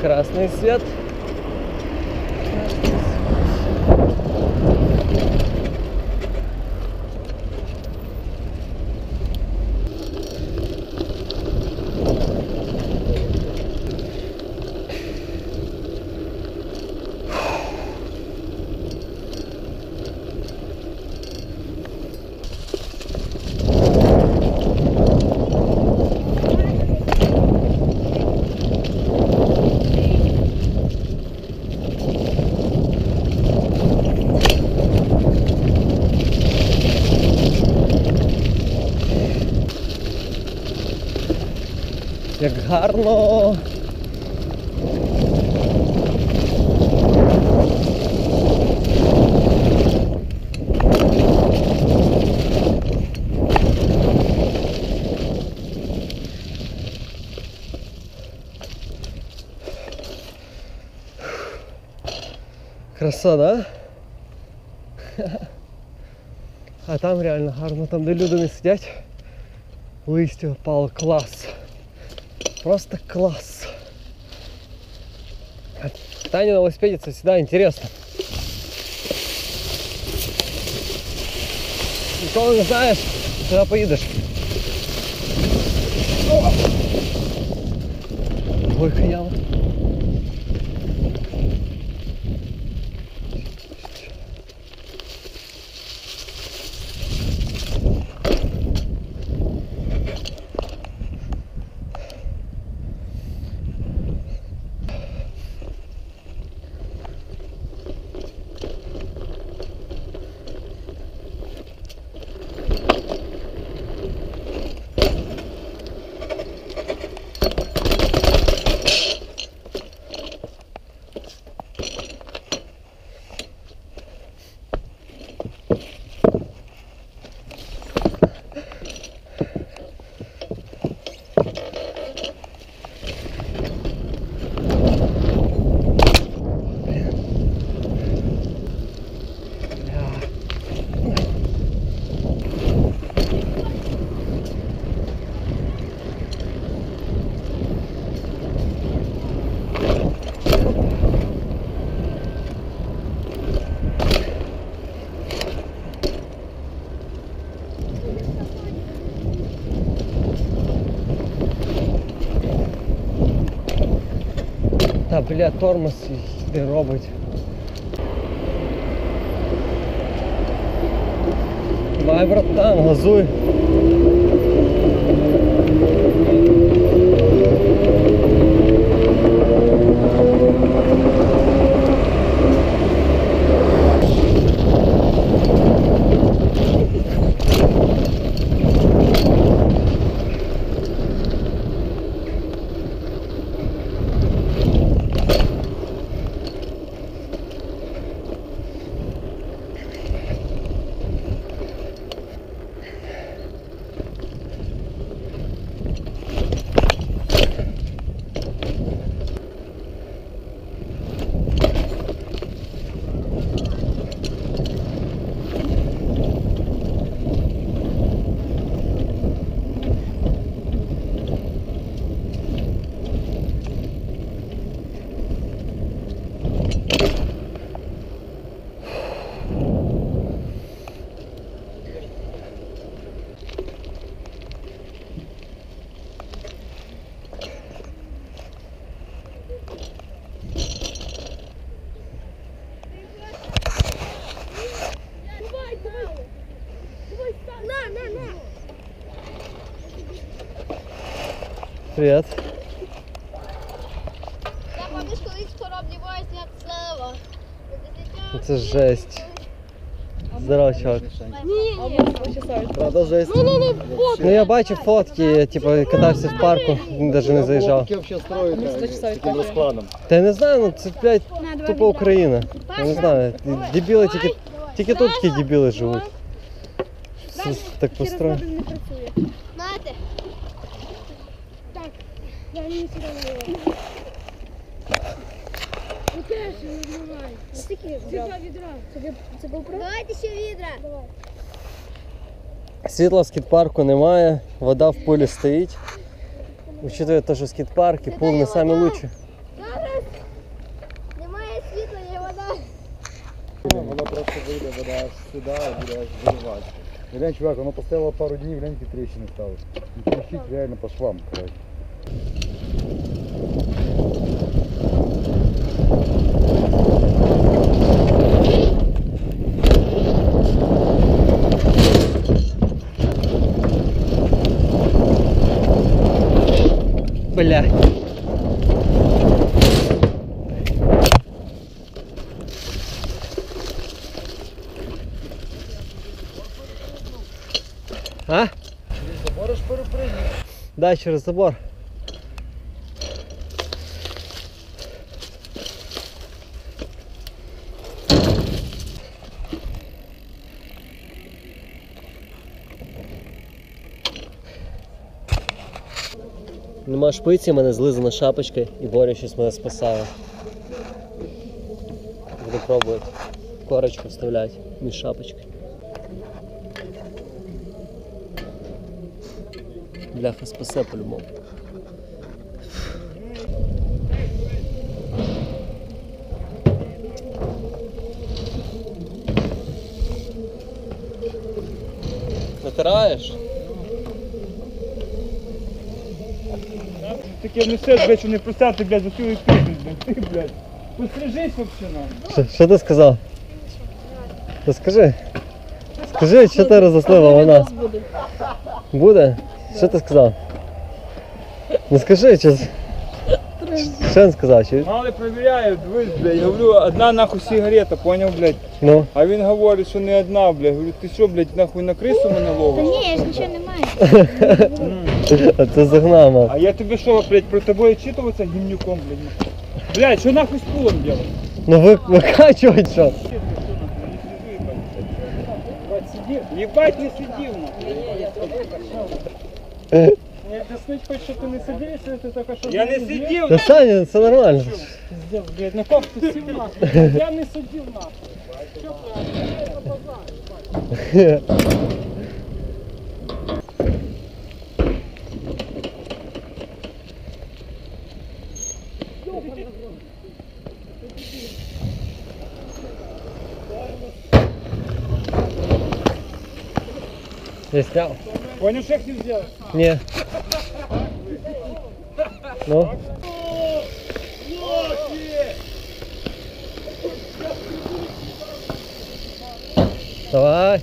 Красный свет. Як гарно. Краса, да? А там реально гарно, там де люди не сидять. Листя впало, клас. Просто класс. Катание на велосипеде это всегда интересно. Ніколи не знаєш, куди поїдеш. Ой, яма. Бля, тормоз не робить. Давай, братан, газуй. Давай, давай. Давай, на, на, на. Привет. Я пам'ятаю, колись пороблюваюсь як слава. Це жесть. Здорово, чувак. Ні, ні. Правда, жесть. Ну, ну, ну, вот. Ну я бачив фотки, типу, катався в парку, навіть не заїжджав. Таке взагалі строїти з таким розкладом. Та я не знаю, ну це, блядь, тупо Україна. Я не знаю. Дебіли тільки, тільки тут такі дебіли живуть. Так построєно. не працює. Знаєте? Так, я не сюди не Ну теж не вмивай. Скільки відра? відра. Це, Давайте ще відра. Давай. Світла в скіт-парку немає, вода в полі стоїть. Учитывая то, що скейт-парк і пул не самі лучші. Зараз немає світла, є вода. Вона просто вийде, вода аж сюди буде аж. Глянь, чувак, воно постояло пару днів, глянь, які тріщини стали. І тріщить реально по швам. коротше. Блядь. А? Можеш перепригнути. Да, через забор. Нема шпиці, мене злизана шапочка і Боря щось мене спасає. Буду пробувати корочку вставляти між шапочкою. Бляха спасе по-любому. Натираєш? Таке несе, блядь, що не простяти, блядь, за цілий тиждень, блядь. Ти, блядь. Пострижись вообще нам. Що, що ти сказав? Та скажи. Скажи, що ти розослила вона? Буде? Що ти сказав? Ну скажи, що. Що він сказав? Чи... Мали перевіряю, дивись, блядь. Я говорю, одна нахуй сигарета, поняв, блядь. Ну. А він говорить, що не одна, блядь. Говорю, ти що, блядь, нахуй на крису мене Та ловиш? ні, я ж нічого не маю. А це загнав, мав. А я тобі що, блядь, про тобою читуватися гімнюком, блядь? Блядь, що нахуй з пулом делать? Ну ви, викачувати що? Ебать, не сидів, нахуй. Не объяснить хоть, що ти не сидів, якщо ти тільки що... Я не сидів, Та Саня, це нормально. Пиздец, блядь, на кого ти сів нахуй? Я не сидів нахуй. Я сняв. Понял, що я хотів зробити? Ні. Ну. Давай.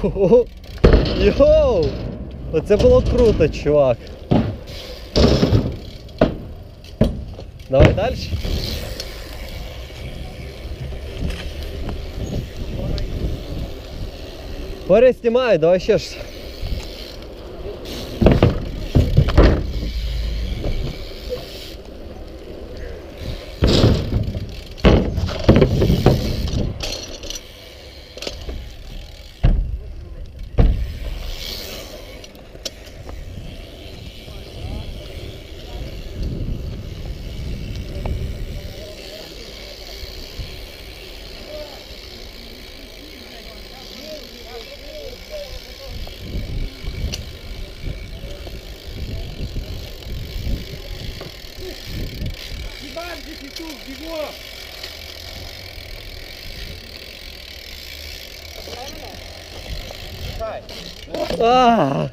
Хо-хо. Йоу! Оце було круто, чувак. Давай далі. Боря, знімай, давай ще ж. Подожди, петух, бегом! Правильно? Ай!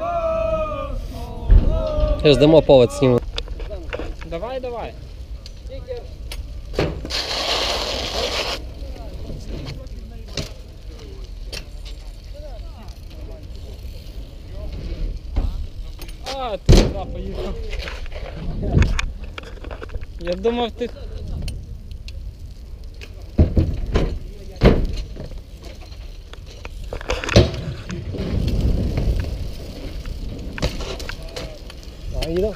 А! Ждемо повод зніму. Давай, давай. А, ти туди поїхав. Я думав, ти. А їда.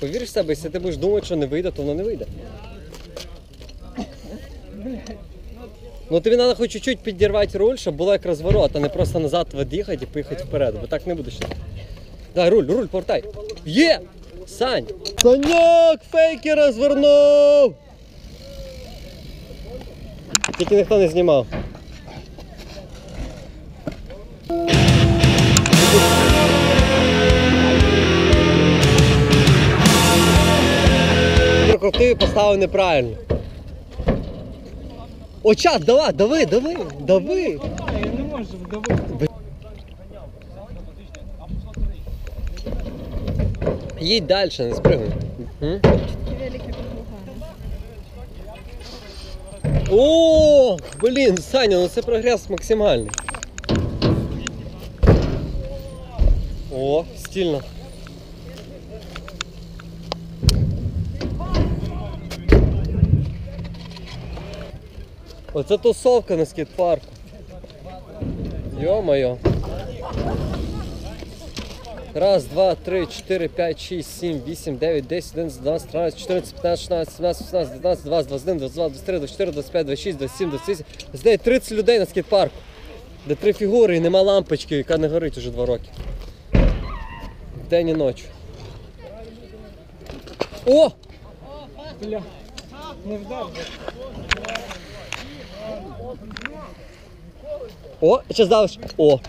Повір в себе, якщо ти будеш думати, що не вийде, то воно не вийде. Ну тобі треба хоч чуть-чуть підірвати руль, щоб було як розворот, а не просто назад від'їхати і поїхати вперед, бо так не будеш. Дай руль, руль, повертай. Є! Сань! Саньок фейки розвернув! Тільки ніхто не знімав. Прокрутив і поставив неправильно. О, час, давай, дави, дави, дави. Я не можу вдавити. Їдь далі, не спригуй. М? О, блін, Саня, ну це прогрес максимальний. О, стильно. Оце тусовка на скейт-парку. Йо-моє. Раз, два, три, чотири, п'ять, шість, сім, вісім, дев'ять, десять, одинадцять, дванадцять, тринадцять, чотирнадцять, п'ятнадцять, шістнадцять, сімнадцять, вісімнадцять, дев'ятнадцять, двадцять, двадцять один, двадцять два, двадцять три, двадцять чотири, двадцять п'ять, двадцять шість, двадцять сім, двадцять вісім, дев'ять, тридцять людей на скейт-парку. Де три фігури і нема лампочки, яка не горить уже два роки. День і ніч. О! Бля. Не вдар. О, сейчас дальше. О.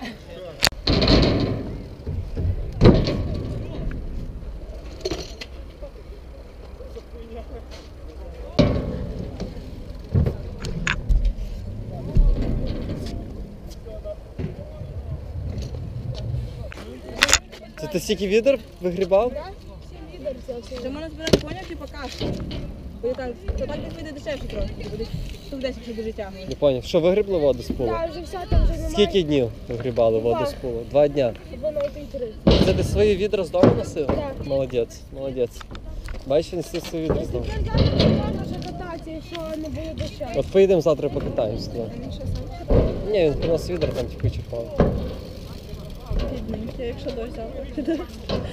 ти стільки відер вигрібав? Це можна збирати поняв, типу кашу. Буде так, то так десь вийде дешевше трохи. Буде штук 10 ще дуже тягне. Не поняв. Що вигрібли воду з пулу? Так, вже все, там вже немає. Скільки днів вигрібали воду з пулу? Два дня. Або навіть і три. Це ти свої відра з дому носив? Так. Молодець, молодець. Бачиш, він всі свої відра з дому. Тепер завтра можна вже кататися, якщо не буде дощу. От поїдемо завтра покатаємося. Да. Ні, він приносив відра, там тільки черпав. Я якщо дощ завтра.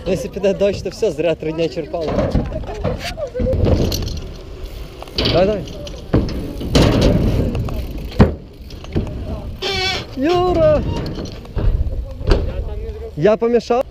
Якщо піде дощ, то все, зря три дня черпали. Давай, давай. Юра! Я помішав?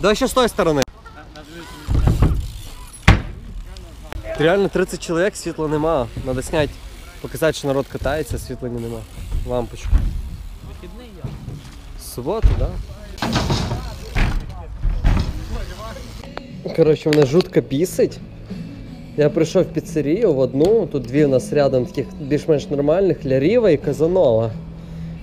Давай ще з тої сторони. Реально 30 чоловік, світла нема. Надо зняти, показати, що народ катається, світла нема. Лампочку. Вихідний я. Субота, так? Да? Коротше, мене жутко бісить. Я прийшов в піцерію в одну, тут дві у нас рядом таких більш-менш нормальних, Ляріва і Казанова.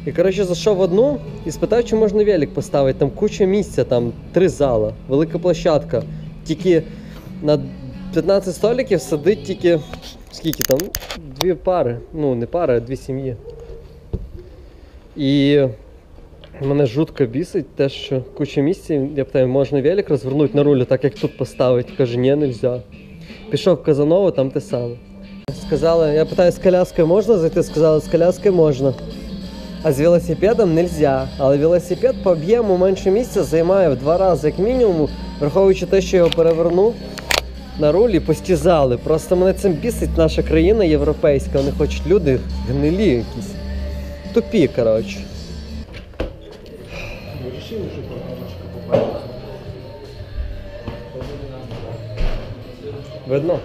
І коротше зайшов в одну і спитав, чи можна велик поставити. Там куча місця, там три зала, велика площадка. Тільки на 15 столиків сидить тільки скільки там? Дві пари. Ну, не пари, а дві сім'ї. І мене жутко бісить те, що куча місця. Я питаю, можна велик розвернути на рулі, так як тут поставити. Каже, ні, нельзя. Пішов в Казанову, там те саме. Сказали, я питаю, з коляскою можна зайти? Сказали, з коляскою можна. А з велосипедом нельзя. Але велосипед по об'єму менше місця займає в два рази, як мінімум, враховуючи те, що його перевернув на рулі, постізали. Просто мене цим бісить наша країна європейська. Вони хочуть люди гнилі якісь. Тупі, коротше. Видно?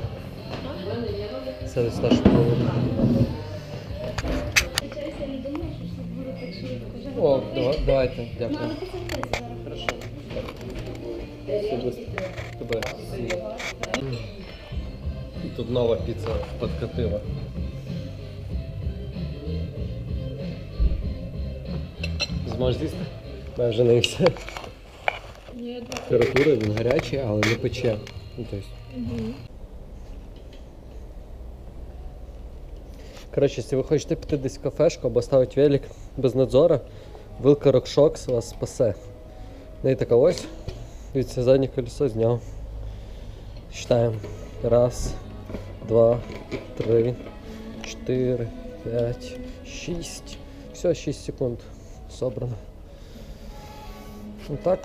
Це наш провод. О, дава- давайте, дякую. Хорошо. Тебе. Тут нова піца подкатила. зможеш з'їсти? Я вже не все. Температура, він гарячий, але не пече. Ну, тобто. Коротше, якщо ви хочете піти десь в кафешку або ставити велик без надзору, вилка RockShox вас спасе. В неї така ось. Дивіться, заднє колесо зняв. Считаємо. Раз, два, три, чотири, п'ять, шість. Все, 6 секунд. Собрано. Ну так.